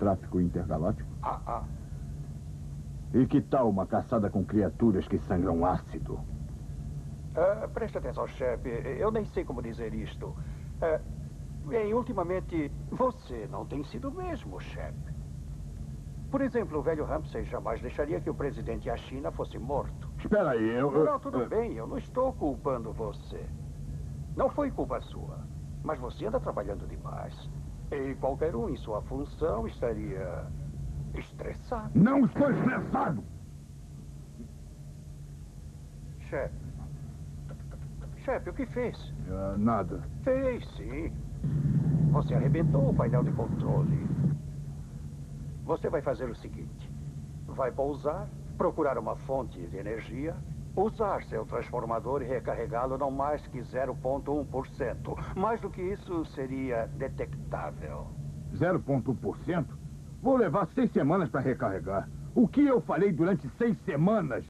tráfico intergaláctico? Ah, ah. E que tal uma caçada com criaturas que sangram ácido? Uh, preste atenção, chefe. Eu nem sei como dizer isto. Uh, bem, ultimamente, você não tem sido o mesmo, chefe. Por exemplo, o velho Ramsey jamais deixaria que o presidente e a China fosse morto. Espera aí, eu... Não, não, tudo bem. Eu não estou culpando você. Não foi culpa sua. Mas você anda trabalhando demais. E qualquer um em sua função estaria estressado. Não estou estressado! Chefe. Chefe, o que fez? Uh, nada. Fez, sim. Você arrebentou o painel de controle. Você vai fazer o seguinte. Vai pousar, procurar uma fonte de energia, usar seu transformador e recarregá-lo não mais que 0,1%. Mais do que isso seria detectável. 0,1%? Vou levar seis semanas para recarregar. O que eu falei durante seis semanas?